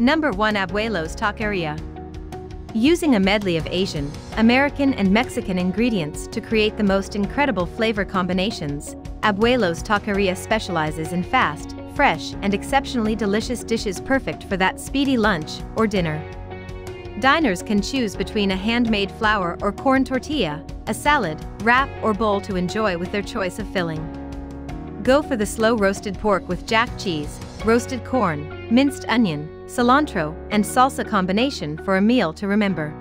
Number 1 Abuelo's Taqueria. Using a medley of Asian, American and Mexican ingredients to create the most incredible flavor combinations, Abuelo's Taqueria specializes in fast, fresh, and exceptionally delicious dishes perfect for that speedy lunch or dinner. Diners can choose between a handmade flour or corn tortilla, a salad, wrap, or bowl to enjoy with their choice of filling. Go for the slow roasted pork with jack cheese, roasted corn, minced onion, cilantro, and salsa combination for a meal to remember.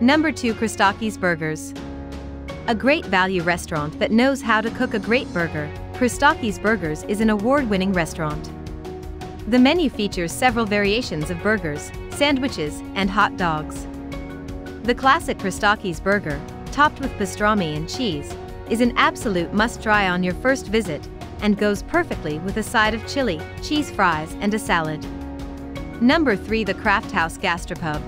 Number 2 Christakis Burgers. A great value restaurant that knows how to cook a great burger, Christakis Burgers is an award-winning restaurant. The menu features several variations of burgers, sandwiches, and hot dogs. The classic Christakis burger, topped with pastrami and cheese, is an absolute must-try on your first visit and goes perfectly with a side of chili, cheese fries, and a salad. Number 3 The Craft House Gastropub.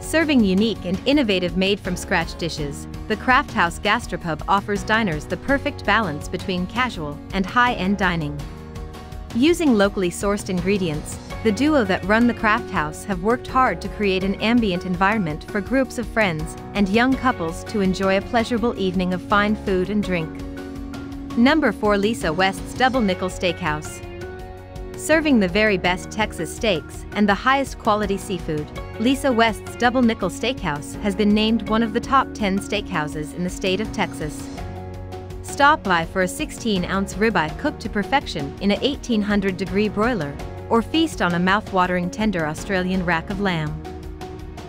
Serving unique and innovative made-from-scratch dishes, the Craft House Gastropub offers diners the perfect balance between casual and high-end dining. Using locally sourced ingredients, the duo that run the craft house have worked hard to create an ambient environment for groups of friends and young couples to enjoy a pleasurable evening of fine food and drink. Number 4 Lisa West's Double Nickel Steakhouse. Serving the very best Texas steaks and the highest quality seafood, Lisa West's Double Nickel Steakhouse has been named one of the top 10 steakhouses in the state of Texas. Stop by for a 16-ounce ribeye cooked to perfection in a 1800-degree broiler, or feast on a mouth-watering tender Australian rack of lamb.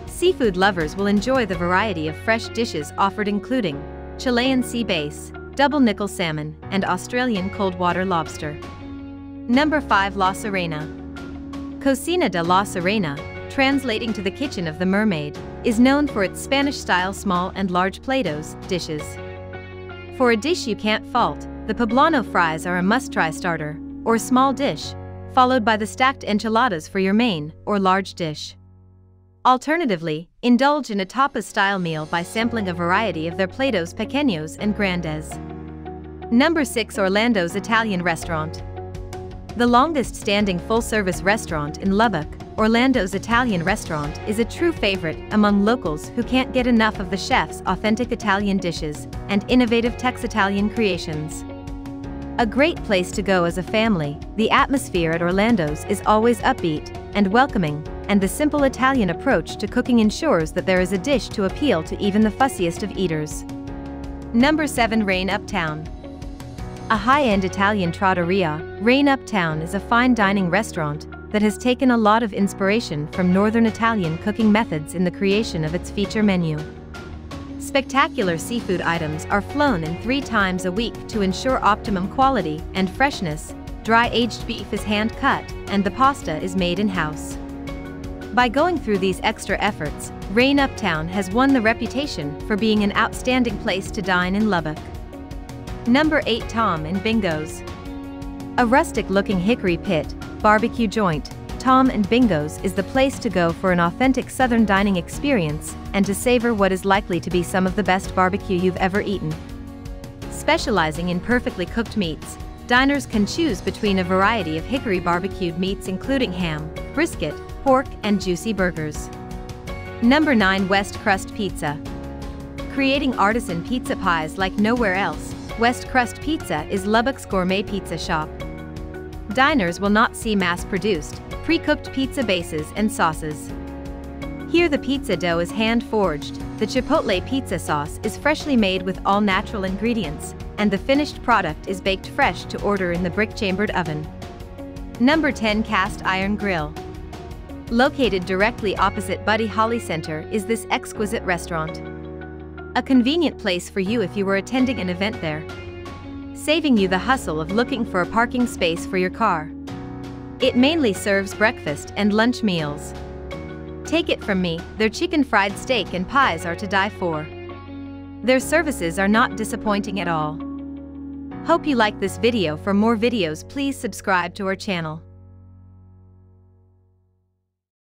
Seafood lovers will enjoy the variety of fresh dishes offered including Chilean sea bass, double nickel salmon, and Australian cold water lobster. Number 5 La Sirena. Cocina de la Sirena, translating to the kitchen of the mermaid, is known for its Spanish-style small and large platos dishes. For a dish you can't fault, the poblano fries are a must-try starter, or small dish, followed by the stacked enchiladas for your main, or large dish. Alternatively, indulge in a tapas-style meal by sampling a variety of their platos pequeños and grandes. Number 6 Orlando's Italian Restaurant. The longest-standing full-service restaurant in Lubbock, Orlando's Italian Restaurant is a true favorite among locals who can't get enough of the chef's authentic Italian dishes and innovative Tex-Italian creations. A great place to go as a family, the atmosphere at Orlando's is always upbeat and welcoming, and the simple Italian approach to cooking ensures that there is a dish to appeal to even the fussiest of eaters. Number 7 Rain Uptown. A high-end Italian trattoria, Rain Uptown is a fine dining restaurant that has taken a lot of inspiration from Northern Italian cooking methods in the creation of its feature menu. Spectacular seafood items are flown in three times a week to ensure optimum quality and freshness, dry-aged beef is hand-cut, and the pasta is made in-house. By going through these extra efforts, Rain Uptown has won the reputation for being an outstanding place to dine in Lubbock. Number 8 Tom and Bingo's. A rustic-looking hickory pit, barbecue joint, Tom and Bingo's is the place to go for an authentic southern dining experience and to savor what is likely to be some of the best barbecue you've ever eaten. Specializing in perfectly cooked meats, diners can choose between a variety of hickory barbecued meats including ham, brisket, pork, and juicy burgers. Number 9 West Crust Pizza. Creating artisan pizza pies like nowhere else, West Crust Pizza is Lubbock's gourmet pizza shop. Diners will not see mass-produced, pre-cooked pizza bases and sauces. Here the pizza dough is hand-forged, the chipotle pizza sauce is freshly made with all natural ingredients, and the finished product is baked fresh to order in the brick-chambered oven. Number 10 Cast Iron Grill. Located directly opposite Buddy Holly Center is this exquisite restaurant. A convenient place for you if you were attending an event there saving you the hustle of looking for a parking space for your car. It mainly serves breakfast and lunch meals. Take it from me, their chicken fried steak and pies are to die for. Their services are not disappointing at all. Hope you like this video for more videos please subscribe to our channel.